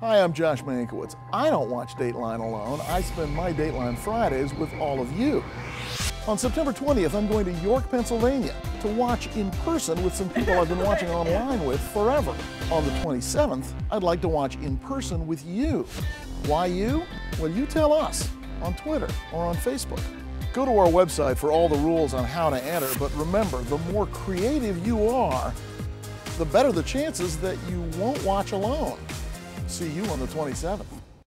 Hi, I'm Josh Mankiewicz. I don't watch Dateline alone. I spend my Dateline Fridays with all of you. On September 20th, I'm going to York, Pennsylvania to watch in person with some people I've been watching online with forever. On the 27th, I'd like to watch in person with you. Why you? Well, you tell us on Twitter or on Facebook. Go to our website for all the rules on how to enter, but remember, the more creative you are, the better the chances that you won't watch alone. See you on the 27th.